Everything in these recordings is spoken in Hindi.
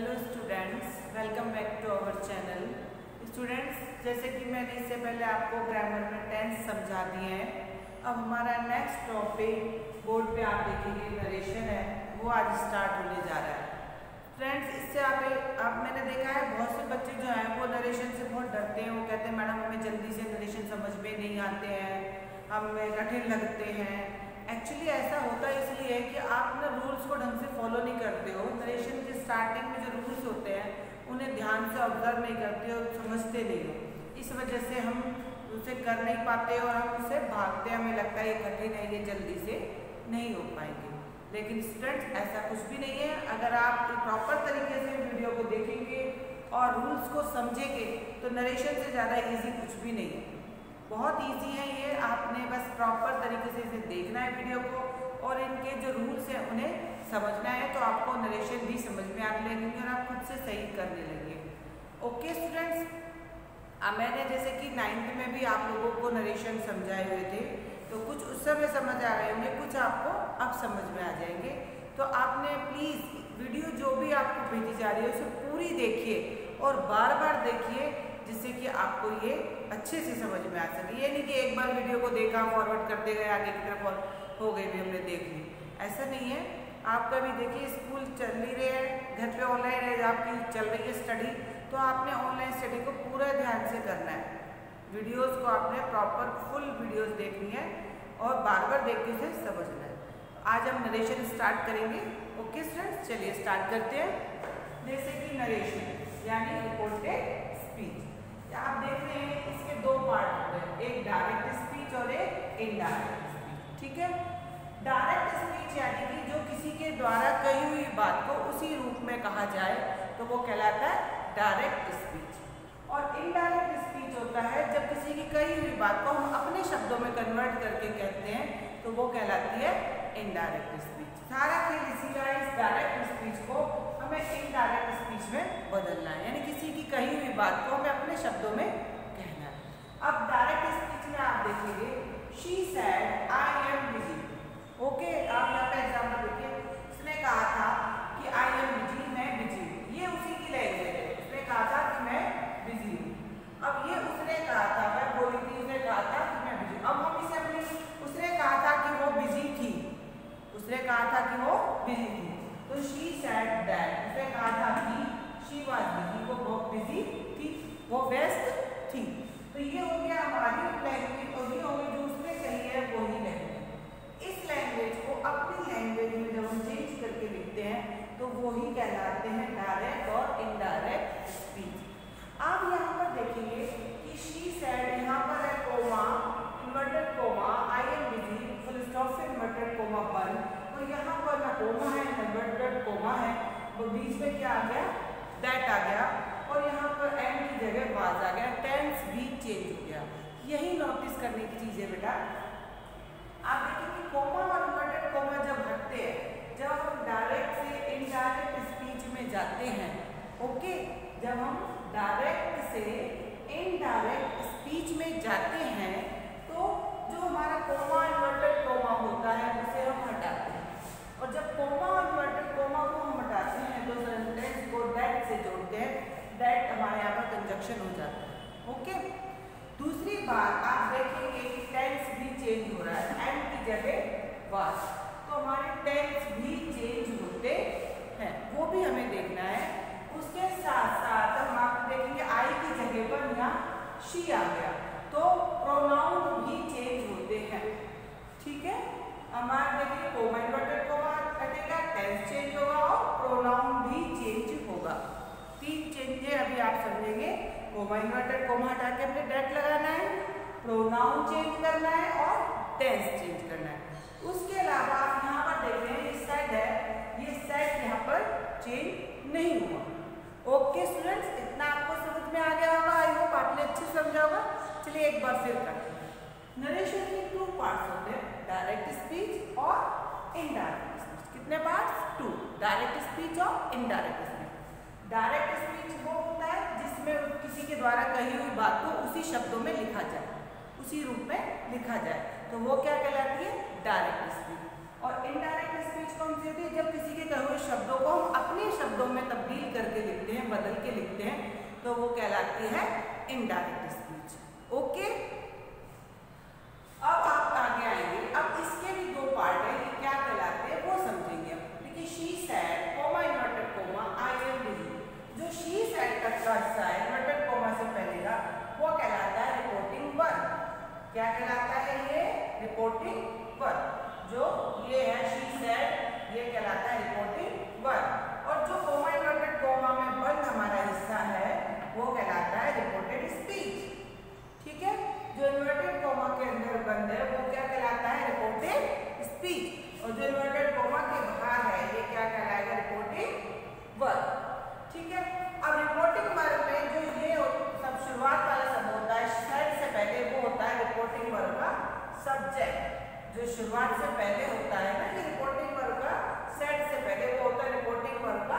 Hello students welcome back to our channel students जैसे कि मैंने इससे पहले आपको ग्रामर में टेंस समझा दिए हैं, अब हमारा नेक्स्ट टॉपिक बोर्ड पे आप देखेंगे नरेशन है, वो आज स्टार्ट होने जा रहा है। फ्रेंड्स इससे आप आप, मैंने देखा है बहुत से बच्चे जो हैं, वो नरेशन से बहुत डरते हैं, वो कहते हैं, मैडम, हमें जल्दी से नरेशन समझ में नहीं आते हैं, हमें कठिन लगते हैं। एक्चुअली ऐसा होता इसलिए है कि आप ना रूल्स को ढंग से फॉलो नहीं करते हो। नरेशन के स्टार्टिंग में जो रूल्स होते हैं, उन्हें ध्यान से ऑब्ज़र्व नहीं करते हो समझते नहीं हो। इस वजह से हम उसे कर नहीं पाते और हम उसे भागते, हमें लगता है ये कठिन है, ये जल्दी से नहीं हो पाएँगे। लेकिन स्टूडेंट्स ऐसा कुछ भी नहीं है। अगर आप प्रॉपर तरीके से वीडियो को देखेंगे और रूल्स को समझेंगे तो नरेशन से ज़्यादा ईजी कुछ भी नहीं है। बहुत इजी है ये। आपने बस प्रॉपर तरीके से इसे देखना है वीडियो को और इनके जो रूल्स हैं उन्हें समझना है तो आपको नरेशन भी समझ में आने लगेंगे और आप खुद से सही करने लगे ओके स्टूडेंट्स मैंने जैसे कि नाइन्थ में भी आप लोगों को नरेशन समझाए हुए थे तो कुछ उस समय समझ आ रहे होंगे, कुछ आपको अब समझ में आ जाएँगे। तो आपने प्लीज़ वीडियो जो भी आपको भेजी जा रही है, उसे पूरी देखिए और बार बार देखिए। जिससे कि आपको ये अच्छे से समझ में आ सके। ये नहीं कि एक बार वीडियो को देखा फॉरवर्ड करते गए आगे की तरफ़ हो गई भी हमने देख ली। ऐसा नहीं है। आप कभी देखिए स्कूल चल नहीं रहे हैं। घर पे ऑनलाइन है, आपकी चल रही है स्टडी तो आपने ऑनलाइन स्टडी को पूरा ध्यान से करना है। वीडियोस को आपने प्रॉपर फुल वीडियोस देखनी है और बार बार देख के समझना है। आज हम नरेशन स्टार्ट करेंगे। ओके स्टूडेंट्स चलिए स्टार्ट करते हैं। जैसे कि नरेशन यानी रिपोर्टेड आप देख रहे हैं, इसके दो पार्ट होते हैं एक डायरेक्ट स्पीच और एक इनडायरेक्ट स्पीच ठीक है? डायरेक्ट स्पीच यानी कि जो किसी के द्वारा कही हुई बात को उसी रूप में कहा जाए तो वो कहलाता है डायरेक्ट स्पीच और इनडायरेक्ट स्पीच होता है, जब किसी की कही हुई बात को हम अपने शब्दों में कन्वर्ट करके कहते हैं तो वो कहलाती है इनडायरेक्ट स्पीच सारा खेल इसी का इस डायरेक्ट स्पीच को हमें इनडायरेक्ट स्पीच में बदलना है। यानी किसी की कही हुई बात को हमें अपने शब्दों में कहना है। अब डायरेक्ट स्पीच में आप देखेंगे। She said I am busy okay आप यहाँ पे एग्ज़ाम्पल देखिए उसने कहा था कि आई एम बिज़ी मैं बिज़ी हूँ ये उसी की लैंग्वेज है उसने कहा था कि मैं बिज़ी हूँ अब ये उसने कहा था मैं बोली थी उसने कहा था कि मैं बिज़ी अब हम इसे अपनी उसने कहा था कि वो बिज़ी थी उसने कहा था कि वो बिज़ी थी तो शी सेड दैट उसने कहा था कि शी वाज बिज़ी वो बहुत बिज़ी थी वो व्यस्त थी तो ये हो गया हमारी लैंग्वेज और ये हो गई जो उसने कही है वही लैंग्वेज इस लैंग्वेज को अपनी लैंग्वेज में जब हम चेंज करके लिखते हैं तो वो ही कहलाते हैं डायरेक्ट और इनडायरेक्ट स्पीच आप यहाँ पर देखेंगे कि शी सेड यहाँ पर है comma inverted comma I am busy full stop से इन्वर्टेड कोमा बंद तो यहाँ पर ना कोमा है ना इन्वर्टेड कोमा है तो बीच में क्या आ गया दैट आ गया और यहाँ पर एम की जगह वाज आ गया टेंस भी चेंज हो गया यही नोटिस करने की चीज़ है बेटा आप देखिए कि कोमा और इन्वर्टेड कोमा जब हटते हैं जब हम डायरेक्ट से इनडायरेक्ट स्पीच में जाते हैं ओके जब हम डायरेक्ट से इनडायरेक्ट स्पीच में जाते हैं तो जो हमारा कोमा इन्वर्टेड कोमा होता है उसे हम हटाते हैं और जब कोमा और इन्वर्टेड कोमा को हम हटाते हैं तो सेंटेंस को डेट से जोड़ते हैं डेट हमारे यहाँ पर कंजक्शन हो जाता है ओके दूसरी बात आप देखेंगे कि टेंस भी चेंज हो रहा है एंड की जगह वास तो हमारे टेंस भी चेंज होते हैं वो भी हमें देखना है उसके साथ साथ हम आप देखेंगे आई की जगह पर यहाँ शी आ गया। तो प्रोनाउन भी चेंज होते हैं। ठीक है? हमारे देखिए कोमा इन्वर्टेड कोमा हटेगा टेंस चेंज होगा और प्रोनाउन भी चेंज होगा। तीन चेंजेस अभी आप समझेंगे। कोमा इन्वर्टेड कोमा हटा के अपने डेट लगाना है प्रोनाउन चेंज करना है और टेंस चेंज करना है। उसके अलावा आप यहाँ पर देख रहे हैं, ये सेट है। ये सेट यहाँ पर चेंज नहीं हुआ। ओके स्टूडेंट्स इतना आपको समझ में आ गया होगा आई होप आपने अच्छे समझा होगा। चलिए एक बार फिर करते हैं। नरेशन के टू पार्ट्स होते हैं डायरेक्ट स्पीच और इनडायरेक्ट स्पीच कितने पार्ट्स टू डायरेक्ट स्पीच और इनडायरेक्ट स्पीच डायरेक्ट स्पीच वो होता है जिसमें किसी के द्वारा कही हुई बात को उसी शब्दों में लिखा जाए, उसी रूप में लिखा जाए। तो वो क्या कहलाती है? डायरेक्ट स्पीच और इनडायरेक्ट स्पीच कौन सी होती है जब किसी के कहे हुए शब्दों को हम अपने शब्दों में तब्दील करके लिखते हैं, बदल के लिखते हैं तो वो कहलाती है इनडायरेक्ट स्पीच ओके अब आप आगे आएँगे। अब इसके भी दो पार्ट है, ये क्या कहलाते हैं वो समझेंगे देखिए she said comma inverted comma I am busy जो शी सैड का हिस्सा है इन्वर्टेड कोमा से पहले का, वो कहलाता है रिपोर्टिंग वर्ब क्या कहलाता है ये? रिपोर्टिंग वर्ब जो ये है शी सेड ये कहलाता है रिपोर्टिंग वर्ब और जो कोमा इन्वर्टेड कोमा में बंद हमारा हिस्सा है, वो कहलाता है रिपोर्टेड स्पीच ठीक है? जो इन्वर्टेड कोमा के अंदर बंद है, वो क्या कहलाता है? रिपोर्टेड स्पीच और जो इन्वर्टेड कोमा के बाहर है, ये क्या कहलाएगा रिपोर्टिंग वर्ब ठीक है अब रिपोर्टिंग वर्ब में जो ये सब शुरुआत वाला सब होता है सेड से पहले वो होता है रिपोर्टिंग वर्ब का सब्जेक्ट जो शुरुआत से पहले होता है ना कि रिपोर्टिंग वर्ग का सेट से पहले वो होता है रिपोर्टिंग वर्ग का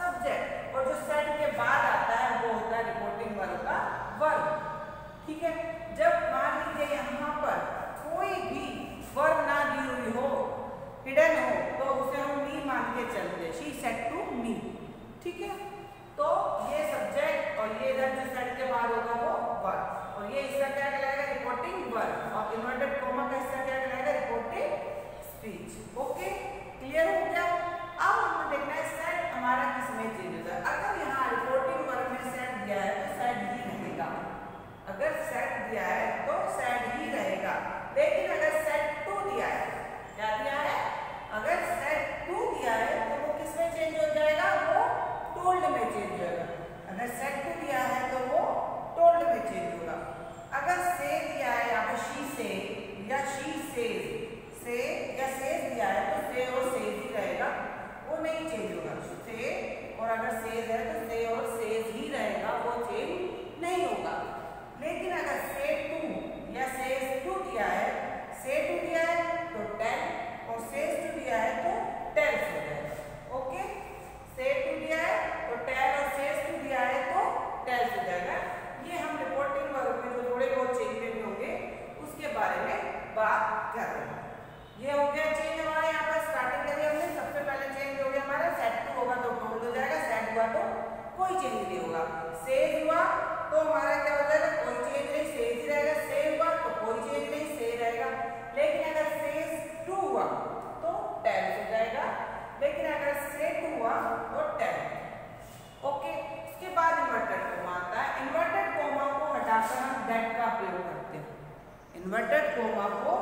सब्जेक्ट और जो सेट के बाद आता है वो होता है रिपोर्टिंग वर्ग का वर्ग ठीक है जब मान लीजिए यहाँ पर कोई भी वर्ग ना दी हुई हो हिडन हो तो उसे हम मी मान के चलते शी सेट टू मी ठीक है तो ये सब्जेक्ट और ये इधर जो सेट के बाद होगा वो वर्ग और ये इसका क्या कहलाएगा रिपोर्टिंग वर्ग और इन्वर्टेड कोमा का हिस्सा क्या कहलाएगा रिपोर्टिंग स्पीच ओके क्लियर हो गया अब हमें देखना है सेट हमारा किसमें चेंज होता है अगर यहाँ रिपोर्टिंग वर्ग में सेट दिया है तो सेट ही रहेगा अगर सेट दिया है तो सेट ही रहेगा लेकिन अगर सेट टू दिया है क्या दिया है अगर सेट टू दिया है तो वो किसमें चेंज हो जाएगा वो टोल्ड में चेंज होगा अगर सेट टू दिया है तो वो टोल्ड में चेंज होगा अगर से दिया है यहाँ पर शी से या शी सेज से या सेज दिया है तो से और सेज ही रहेगा वो नहीं चेंज होगा से और अगर सेज है तो से और सेज ही रहेगा वो चेंज नहीं होगा लेकिन अगर से टू या सेज टू दिया है से टू दिया है तो टेन और सेज टू दिया है तो टेन हो जाएगा ओके से टू दिया है तो टेन और सेज टू दिया है तो टेन हो जाएगा ये हम रिपोर्टिंग वर्ग में जो थोड़े बहुत चेंजेस होंगे उसके बारे में बात कर रहे हैं। ये हो गया चेंज हमारे यहाँ पर स्टार्टिंग करी हमने सबसे पहले चेंज हो गया हमारा सेट टू होगा तो टोल्ड हो जाएगा सेट हुआ तो कोई चेंज नहीं होगा। सेज हुआ तो हमारा क्या हो जाएगा, कोई चेंज नहीं सेज ही रहेगा। से हुआ तो कोई चेंज नहीं से रहेगा। लेकिन अगर सेज टू हुआ तो टेन हो जाएगा। लेकिन अगर से टू हुआ तो टेन ओके इसके बाद इन्वर्टेड कोमा आता है। इन्वर्टेड कोमा को हटाकर हम दैट का प्रयोग करते हैं। इन्वर्टेड कोमा को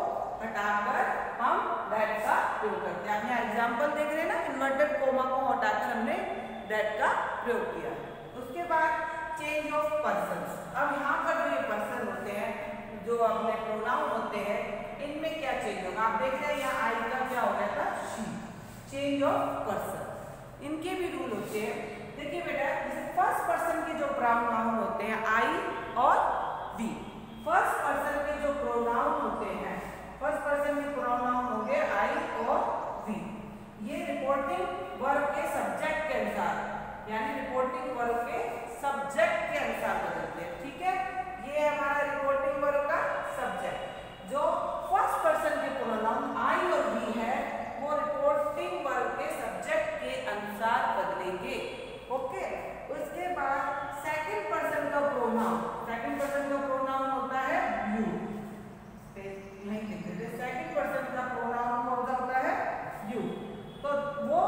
हटाकर हम दैट का प्रयोग करते हैं। आप यहाँ एग्ज़ाम्पल देख रहे हैं ना इन्वर्टेड कोमा को हटाकर हमने दैट का प्रयोग किया उसके बाद चेंज ऑफ़ पर्सन अब यहाँ पर जो ये पर्सन होते हैं, जो अपने प्रोनाउन होते हैं, इनमें क्या चेंज होगा? आप देख रहे हैं यहाँ आई का क्या हो गया था? शी चेंज ऑफ़ पर्सन इनके भी रूल होते हैं। देखिए बेटा फ़र्स्ट पर्सन के जो प्रोनाउन होते हैं आई और वी फ़र्स्ट पर्सन के जो प्रोनाउन होते हैं फ़र्स्ट पर्सन के प्रोनाउन हो गए आई और वी ये रिपोर्टिंग वर्ब के सब्जेक्ट के अनुसार, यानी रिपोर्टिंग वर्ग के सब्जेक्ट के अनुसार बदलते हैं, ठीक है? ये हमारा रिपोर्टिंग वर्ब का सब्जेक्ट जो फ़र्स्ट पर्सन के प्रोनाउन आई और वी है वो रिपोर्टिंग वर्ब के सब्जेक्ट के अनुसार बदलेंगे ओके उसके बाद सेकंड पर्सन का प्रोनाउन सेकंड पर्सन का प्रोनाउन होता है यू नहीं लिखते सेकंड पर्सन का प्रोनाउन कौन सा होता है यू तो वो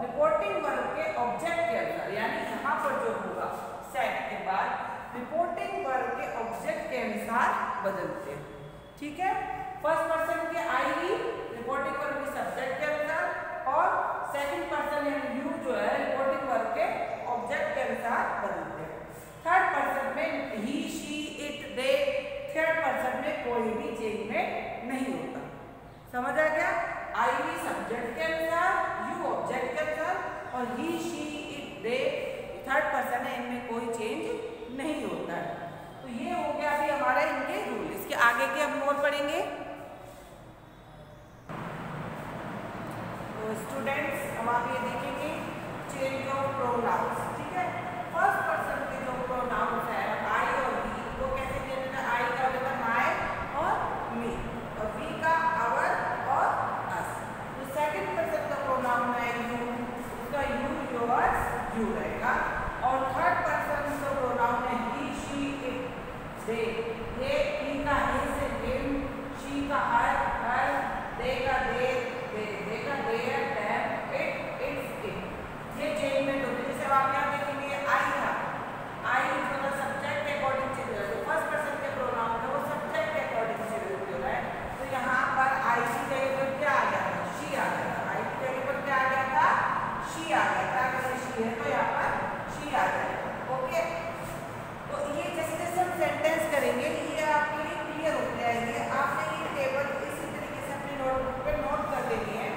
रिपोर्टिंग वर्ब के ऑब्जेक्ट के अनुसार यानी यहाँ पर जो होगा सेट के बाद रिपोर्टिंग वर्ब के ऑब्जेक्ट के अनुसार बदलते हैं। ठीक है? फ़र्स्ट पर्सन के आई रिपोर्टिंग वर्ब के सब्जेक्ट के अनुसार और सेकंड पर्सन यानी यू जो है रिपोर्टिंग वर्ब के ऑब्जेक्ट के अनुसार बदलते हैं। थर्ड पर्सन में he she it they third person में कोई भी चेंजमेंट नहीं होता। समझ आ गया आई भी सब्जेक्ट के अनुसार यू ऑब्जेक्ट के अनुसार और he she it they third person है इनमें कोई चेंज नहीं होता है तो ये हो गया अभी हमारा इनके रूल इसके आगे के हम और पढ़ेंगे तो स्टूडेंट्स हम आप ये देखेंगे चेंज ऑफ़ प्रोनाउंस ठीक है फ़र्स्ट पर्सन के जो प्रोनाउंस है आई और वी वो कैसे चेंज होता है आई का होता है माय और मी और वी का आवर और अस तो सेकंड पर्सन का प्रोनाउन है यू उसका यू योर्स यू रहेगा और थर्ड पर्सन का प्रोनाउन है ही शी इट दे ये ही का ही से हिम शी का हर हर दे का दे दे दे का their them it its it ये चेंजमेंट होती है जैसे आप यहाँ देखेंगे आई था आई मतलब सब्जेक्ट के अकॉर्डिंग चेंज हो रहा है जो फ़र्स्ट पर्सन के प्रोनाउन है वो सब्जेक्ट के अकॉर्डिंग चेंज हो रहा है तो यहाँ पर आई की जगह पर क्या आ गया था शी आ गया था आई की जगह पर क्या आ गया था शी आ गया था अगर ये शी है तो यहाँ पर शी आ जाएगा ओके तो ये जैसे जैसे हम सेंटेंस करेंगे ये आपके लिए क्लियर हो जाएँगे आपने ये टेबल इसी तरीके से अपनी नोटबुक पे नोट कर देनी है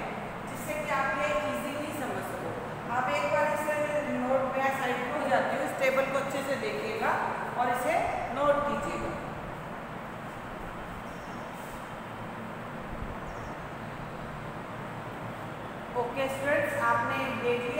जिससे कि आप ये इजीली समझ सको आप एक बार इसे नोट में साइड पे हो जाती हो इस टेबल को अच्छे से देखिएगा और इसे नोट कीजिएगा ओके स्टूडेंट्स आपने देख